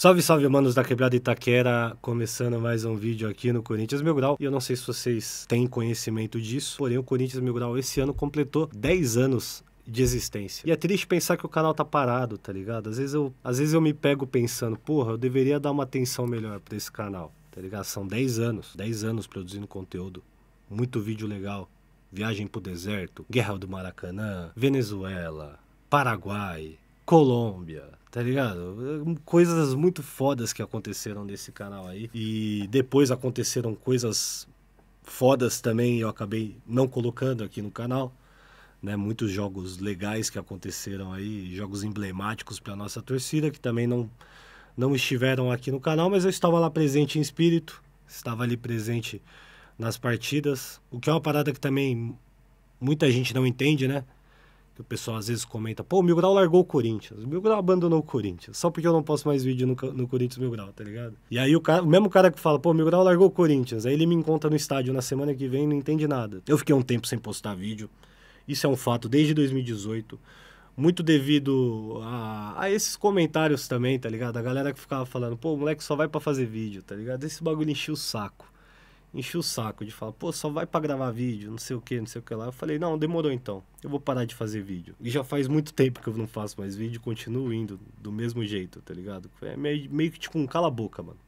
Salve, salve, manos da Quebrada Itaquera, começando mais um vídeo aqui no Corinthians Mil Grau. E eu não sei se vocês têm conhecimento disso, porém o Corinthians Mil Grau esse ano completou 10 anos de existência. E é triste pensar que o canal tá parado, tá ligado? Às vezes eu, às vezes eu me pego pensando, porra, eu deveria dar uma atenção melhor para esse canal, tá ligado? São 10 anos, 10 anos produzindo conteúdo, muito vídeo legal. Viagem pro deserto, Guerra do Maracanã, Venezuela, Paraguai, Colômbia, tá ligado? Coisas muito fodas que aconteceram nesse canal aí. E depois aconteceram coisas fodas também, eu acabei não colocando aqui no canal. Né, muitos jogos legais que aconteceram aí, jogos emblemáticos para nossa torcida que também não não estiveram aqui no canal, mas eu estava lá presente em espírito, estava ali presente nas partidas, o que é uma parada que também muita gente não entende, né? Que o pessoal às vezes comenta, pô, o Mil Grau largou o Corinthians. O Mil Grau abandonou o Corinthians. Só porque eu não posto mais vídeo no, no Corinthians Mil Grau, tá ligado? E aí o, cara, o mesmo cara que fala, pô, o Mil Grau largou o Corinthians. Aí ele me encontra no estádio na semana que vem e não entende nada. Eu fiquei um tempo sem postar vídeo. Isso é um fato desde 2018. Muito devido a, a esses comentários também, tá ligado? A galera que ficava falando, pô, o moleque só vai para fazer vídeo, tá ligado? Esse bagulho encheu o saco enchi o saco de falar, pô, só vai para gravar vídeo, não sei o que, não sei o que lá. Eu falei, não, demorou então, eu vou parar de fazer vídeo. E já faz muito tempo que eu não faço mais vídeo, continuo indo do mesmo jeito, tá ligado? É meio, meio que tipo um cala a boca, mano.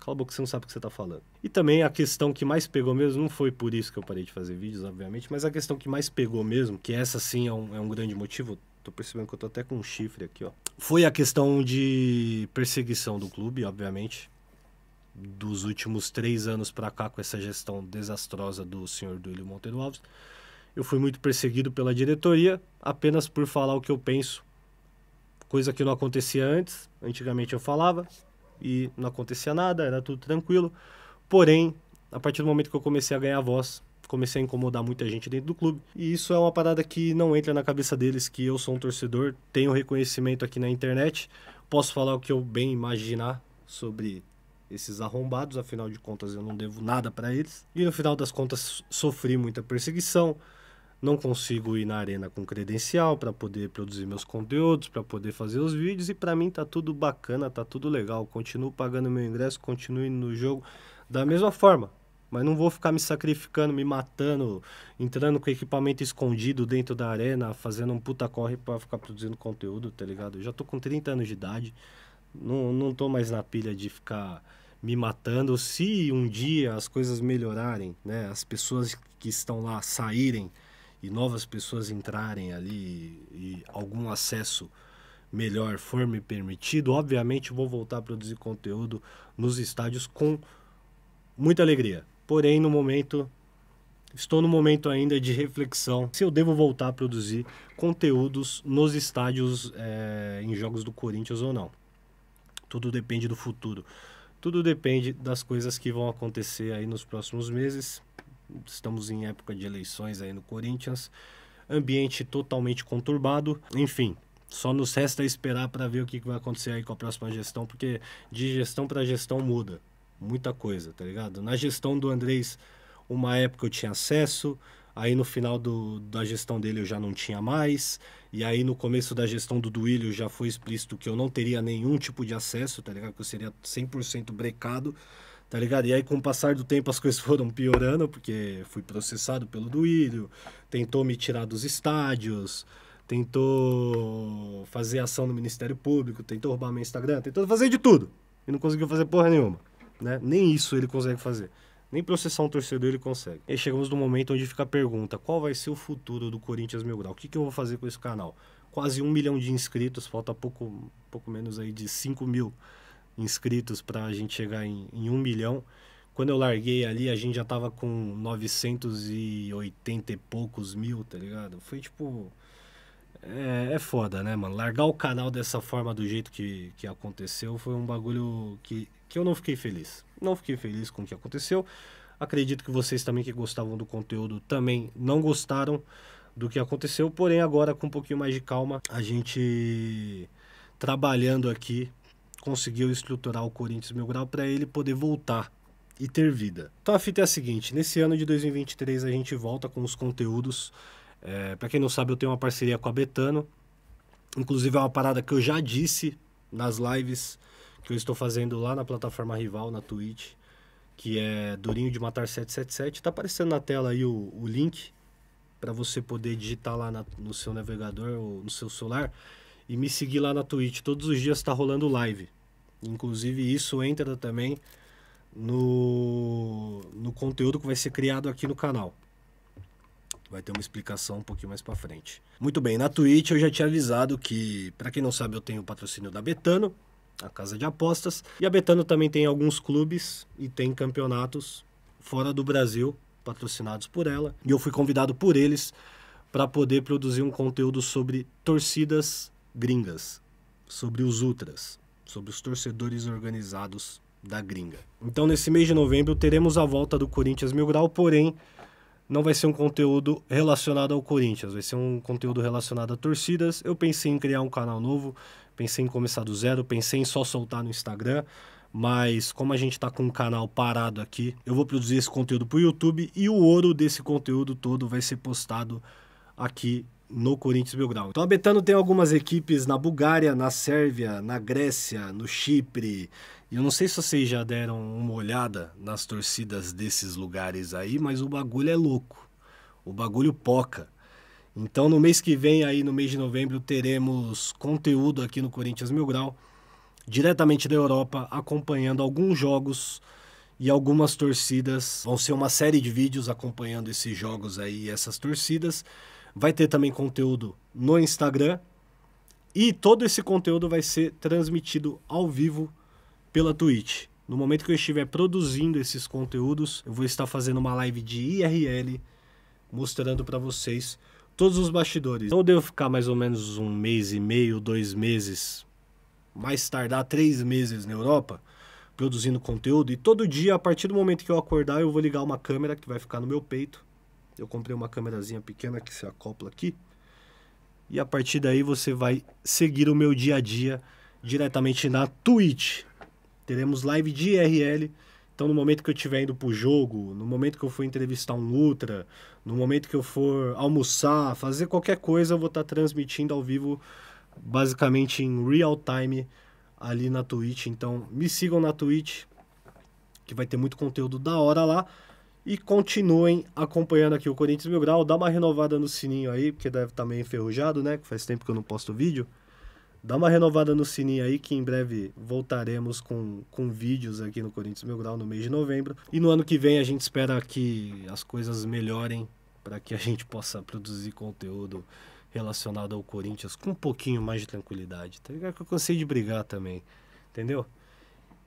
Cala a boca, você não sabe o que você tá falando. E também a questão que mais pegou mesmo, não foi por isso que eu parei de fazer vídeos, obviamente, mas a questão que mais pegou mesmo, que essa sim é um, é um grande motivo, tô percebendo que eu tô até com um chifre aqui, ó. Foi a questão de perseguição do clube, obviamente dos últimos três anos para cá, com essa gestão desastrosa do senhor Duílio Monteiro Alves, eu fui muito perseguido pela diretoria apenas por falar o que eu penso, coisa que não acontecia antes. Antigamente eu falava e não acontecia nada, era tudo tranquilo. Porém, a partir do momento que eu comecei a ganhar voz, comecei a incomodar muita gente dentro do clube. E isso é uma parada que não entra na cabeça deles, que eu sou um torcedor, tenho reconhecimento aqui na internet, posso falar o que eu bem imaginar sobre esses arrombados, afinal de contas eu não devo nada para eles. E no final das contas sofri muita perseguição, não consigo ir na arena com credencial para poder produzir meus conteúdos, para poder fazer os vídeos e para mim tá tudo bacana, tá tudo legal. Continuo pagando meu ingresso, continuo no jogo da mesma forma. Mas não vou ficar me sacrificando, me matando, entrando com equipamento escondido dentro da arena, fazendo um puta corre para ficar produzindo conteúdo, tá ligado? Eu já tô com 30 anos de idade, não, não tô mais na pilha de ficar me matando. Se um dia as coisas melhorarem, né, as pessoas que estão lá saírem e novas pessoas entrarem ali e algum acesso melhor for me permitido, obviamente vou voltar a produzir conteúdo nos estádios com muita alegria. Porém, no momento estou no momento ainda de reflexão se eu devo voltar a produzir conteúdos nos estádios é, em jogos do Corinthians ou não. Tudo depende do futuro. Tudo depende das coisas que vão acontecer aí nos próximos meses. Estamos em época de eleições aí no Corinthians. Ambiente totalmente conturbado. Enfim, só nos resta esperar para ver o que vai acontecer aí com a próxima gestão, porque de gestão para gestão muda muita coisa, tá ligado? Na gestão do Andrés, uma época eu tinha acesso, Aí no final do, da gestão dele eu já não tinha mais. E aí no começo da gestão do Duílio já foi explícito que eu não teria nenhum tipo de acesso, tá ligado? Que eu seria 100% brecado, tá ligado? E aí com o passar do tempo as coisas foram piorando, porque fui processado pelo Duílio, tentou me tirar dos estádios, tentou fazer ação no Ministério Público, tentou roubar meu Instagram, tentou fazer de tudo. E não conseguiu fazer porra nenhuma, né? Nem isso ele consegue fazer. Nem processar um torcedor ele consegue. E chegamos no momento onde fica a pergunta: qual vai ser o futuro do Corinthians Mil Grau? O que, que eu vou fazer com esse canal? Quase um milhão de inscritos, falta pouco, pouco menos aí de 5 mil inscritos para a gente chegar em, em um milhão. Quando eu larguei ali, a gente já tava com 980 e poucos mil, tá ligado? Foi tipo. É, é foda, né, mano? Largar o canal dessa forma, do jeito que, que aconteceu, foi um bagulho que, que eu não fiquei feliz. Não fiquei feliz com o que aconteceu. Acredito que vocês também que gostavam do conteúdo também não gostaram do que aconteceu, porém agora com um pouquinho mais de calma, a gente trabalhando aqui conseguiu estruturar o Corinthians Mil Grau para ele poder voltar e ter vida. Então a fita é a seguinte, nesse ano de 2023 a gente volta com os conteúdos. É, para quem não sabe, eu tenho uma parceria com a Betano. Inclusive é uma parada que eu já disse nas lives que eu estou fazendo lá na plataforma rival, na Twitch, que é Durinho de Matar 777. Tá aparecendo na tela aí o, o link para você poder digitar lá na, no seu navegador ou no seu celular e me seguir lá na Twitch. Todos os dias está rolando live. Inclusive isso entra também no, no conteúdo que vai ser criado aqui no canal. Vai ter uma explicação um pouquinho mais para frente. Muito bem, na Twitch eu já tinha avisado que, para quem não sabe, eu tenho o patrocínio da Betano, a casa de apostas, e a Betano também tem alguns clubes e tem campeonatos fora do Brasil patrocinados por ela, e eu fui convidado por eles para poder produzir um conteúdo sobre torcidas gringas, sobre os ultras, sobre os torcedores organizados da gringa. Então, nesse mês de novembro, teremos a volta do Corinthians Mil Grau, porém, não vai ser um conteúdo relacionado ao Corinthians, vai ser um conteúdo relacionado a torcidas. Eu pensei em criar um canal novo, pensei em começar do zero, pensei em só soltar no Instagram, mas como a gente está com um canal parado aqui, eu vou produzir esse conteúdo para o YouTube e o ouro desse conteúdo todo vai ser postado aqui no Corinthians Belgrau. Então a Betano tem algumas equipes na Bulgária, na Sérvia, na Grécia, no Chipre. E eu não sei se vocês já deram uma olhada nas torcidas desses lugares aí, mas o bagulho é louco. O bagulho poca. Então no mês que vem aí, no mês de novembro, teremos conteúdo aqui no Corinthians Mil Grau, diretamente da Europa, acompanhando alguns jogos e algumas torcidas. Vão ser uma série de vídeos acompanhando esses jogos aí, essas torcidas. Vai ter também conteúdo no Instagram. E todo esse conteúdo vai ser transmitido ao vivo pela Twitch. No momento que eu estiver produzindo esses conteúdos, eu vou estar fazendo uma live de IRL mostrando para vocês todos os bastidores. Então eu devo ficar mais ou menos um mês e meio, dois meses, mais tardar três meses na Europa, produzindo conteúdo. E todo dia, a partir do momento que eu acordar, eu vou ligar uma câmera que vai ficar no meu peito eu comprei uma câmerazinha pequena que se acopla aqui. E a partir daí você vai seguir o meu dia a dia diretamente na Twitch. Teremos live de IRL. Então, no momento que eu estiver indo pro jogo, no momento que eu for entrevistar um Ultra, no momento que eu for almoçar, fazer qualquer coisa, eu vou estar tá transmitindo ao vivo, basicamente em real time, ali na Twitch. Então, me sigam na Twitch, que vai ter muito conteúdo da hora lá. E continuem acompanhando aqui o Corinthians Mil Grau. Dá uma renovada no sininho aí, porque deve estar tá meio enferrujado, né? Faz tempo que eu não posto vídeo. Dá uma renovada no sininho aí, que em breve voltaremos com, com vídeos aqui no Corinthians Mil Grau no mês de novembro. E no ano que vem a gente espera que as coisas melhorem para que a gente possa produzir conteúdo relacionado ao Corinthians com um pouquinho mais de tranquilidade. Tá ligado? Que eu cansei de brigar também, entendeu?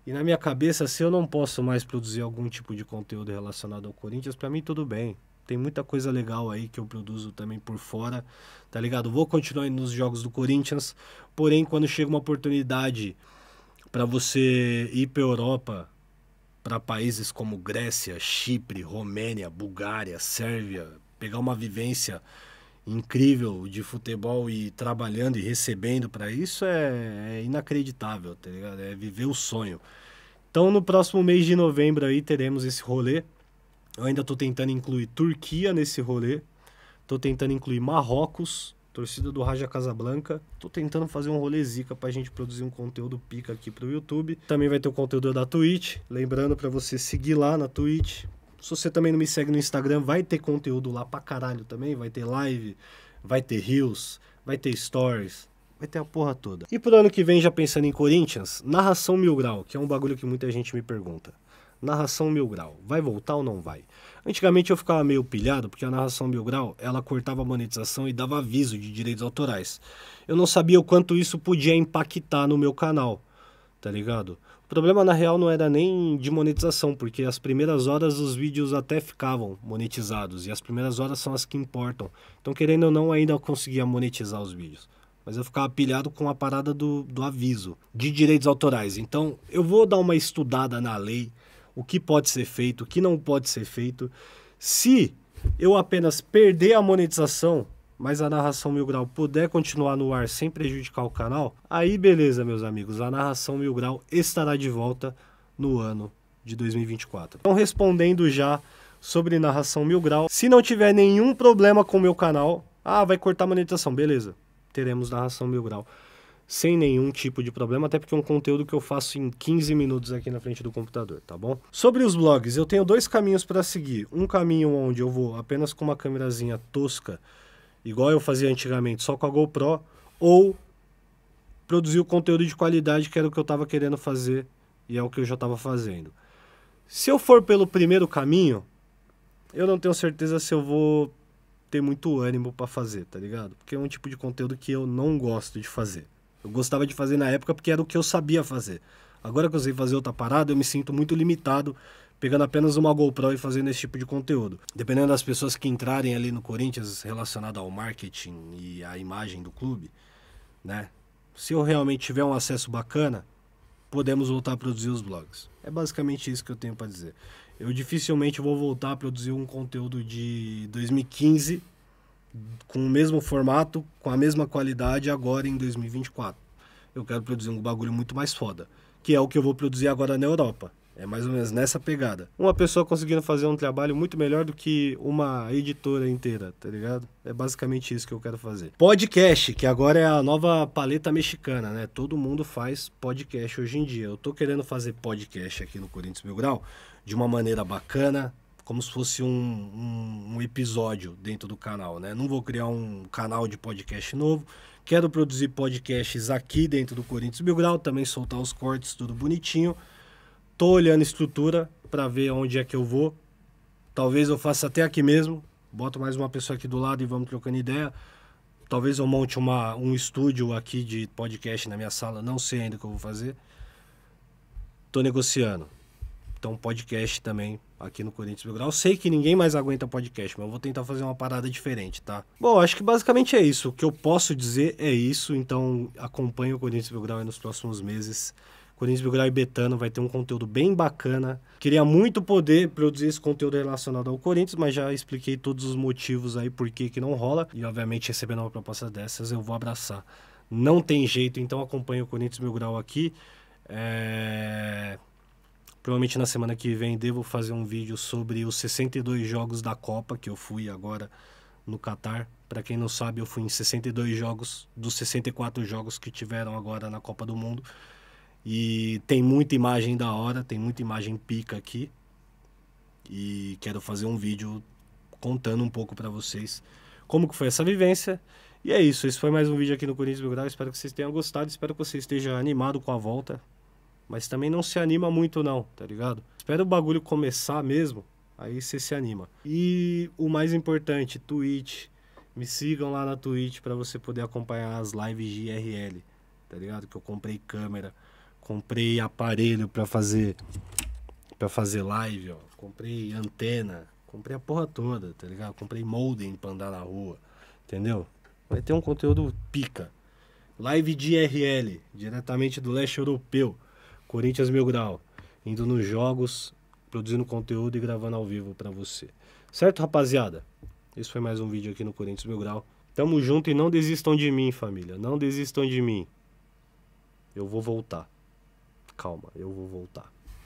E na minha cabeça, se eu não posso mais produzir algum tipo de conteúdo relacionado ao Corinthians, para mim tudo bem. Tem muita coisa legal aí que eu produzo também por fora, tá ligado? Vou continuar nos jogos do Corinthians, porém quando chega uma oportunidade para você ir para Europa, para países como Grécia, Chipre, Romênia, Bulgária, Sérvia, pegar uma vivência incrível de futebol e trabalhando e recebendo para isso é, é, inacreditável, tá ligado? É viver o sonho. Então no próximo mês de novembro aí teremos esse rolê. Eu ainda estou tentando incluir Turquia nesse rolê. Estou tentando incluir Marrocos, torcida do Raja Casablanca. Estou tentando fazer um rolê zica pra gente produzir um conteúdo pica aqui pro YouTube. Também vai ter o conteúdo da Twitch. Lembrando para você seguir lá na Twitch, se você também não me segue no Instagram, vai ter conteúdo lá pra caralho também. Vai ter live, vai ter reels, vai ter stories, vai ter a porra toda. E pro ano que vem, já pensando em Corinthians, narração mil grau, que é um bagulho que muita gente me pergunta. Narração mil grau, vai voltar ou não vai? Antigamente eu ficava meio pilhado porque a narração mil grau ela cortava a monetização e dava aviso de direitos autorais. Eu não sabia o quanto isso podia impactar no meu canal, tá ligado? O problema na real não era nem de monetização, porque as primeiras horas os vídeos até ficavam monetizados e as primeiras horas são as que importam. Então, querendo ou não, ainda conseguia monetizar os vídeos. Mas eu ficava pilhado com a parada do, do aviso de direitos autorais. Então, eu vou dar uma estudada na lei, o que pode ser feito, o que não pode ser feito. Se eu apenas perder a monetização, mas a narração Mil Grau puder continuar no ar sem prejudicar o canal, aí beleza, meus amigos, a narração Mil Grau estará de volta no ano de 2024. Então, respondendo já sobre narração Mil Grau, se não tiver nenhum problema com o meu canal, ah, vai cortar a monetização, beleza, teremos narração Mil Grau. Sem nenhum tipo de problema, até porque é um conteúdo que eu faço em 15 minutos aqui na frente do computador, tá bom? Sobre os blogs, eu tenho dois caminhos para seguir. Um caminho onde eu vou apenas com uma câmerazinha tosca, igual eu fazia antigamente, só com a GoPro, ou produzir o conteúdo de qualidade que era o que eu estava querendo fazer e é o que eu já estava fazendo. Se eu for pelo primeiro caminho, eu não tenho certeza se eu vou ter muito ânimo para fazer, tá ligado? Porque é um tipo de conteúdo que eu não gosto de fazer. Eu gostava de fazer na época porque era o que eu sabia fazer. Agora que eu sei fazer outra parada, eu me sinto muito limitado pegando apenas uma GoPro e fazendo esse tipo de conteúdo. Dependendo das pessoas que entrarem ali no Corinthians relacionado ao marketing e à imagem do clube, né? Se eu realmente tiver um acesso bacana, podemos voltar a produzir os blogs. É basicamente isso que eu tenho para dizer. Eu dificilmente vou voltar a produzir um conteúdo de 2015 com o mesmo formato, com a mesma qualidade agora em 2024. Eu quero produzir um bagulho muito mais foda, que é o que eu vou produzir agora na Europa. É mais ou menos nessa pegada. Uma pessoa conseguindo fazer um trabalho muito melhor do que uma editora inteira, tá ligado? É basicamente isso que eu quero fazer. Podcast, que agora é a nova paleta mexicana, né? Todo mundo faz podcast hoje em dia. Eu tô querendo fazer podcast aqui no Corinthians Mil Grau de uma maneira bacana, como se fosse um, um, um, episódio dentro do canal, né? Não vou criar um canal de podcast novo. Quero produzir podcasts aqui dentro do Corinthians Mil Grau, também soltar os cortes, tudo bonitinho. Tô olhando estrutura para ver onde é que eu vou. Talvez eu faça até aqui mesmo. Boto mais uma pessoa aqui do lado e vamos trocando ideia. Talvez eu monte uma, um estúdio aqui de podcast na minha sala. Não sei ainda o que eu vou fazer. Tô negociando. Então, podcast também aqui no Corinthians Mil Grau. Sei que ninguém mais aguenta podcast, mas eu vou tentar fazer uma parada diferente, tá? Bom, acho que basicamente é isso. O que eu posso dizer é isso. Então, acompanhe o Corinthians Mil Grau nos próximos meses. Corinthians Belgrado e Betano vai ter um conteúdo bem bacana. Queria muito poder produzir esse conteúdo relacionado ao Corinthians, mas já expliquei todos os motivos aí por que, que não rola. E obviamente recebendo uma proposta dessas eu vou abraçar. Não tem jeito, então acompanhe o Corinthians Mil Grau aqui. É... Provavelmente na semana que vem devo fazer um vídeo sobre os 62 jogos da Copa que eu fui agora no Catar. Para quem não sabe, eu fui em 62 jogos dos 64 jogos que tiveram agora na Copa do Mundo. E tem muita imagem da hora, tem muita imagem pica aqui. E quero fazer um vídeo contando um pouco para vocês como que foi essa vivência. E é isso, esse foi mais um vídeo aqui no Corinthians Belgrado. Espero que vocês tenham gostado, espero que você esteja animado com a volta. Mas também não se anima muito não, tá ligado? Espera o bagulho começar mesmo, aí você se anima. E o mais importante, Twitch. Me sigam lá na Twitch para você poder acompanhar as lives de IRL, tá ligado? Que eu comprei câmera comprei aparelho para fazer para fazer live, ó. Comprei antena, comprei a porra toda, tá ligado? Comprei modem pra andar na rua, entendeu? Vai ter um conteúdo pica. Live de RL, diretamente do leste europeu. Corinthians Mil Grau, indo nos jogos, produzindo conteúdo e gravando ao vivo para você. Certo, rapaziada? Esse foi mais um vídeo aqui no Corinthians Mil Grau. Tamo junto e não desistam de mim, família. Não desistam de mim. Eu vou voltar calma, eu vou voltar.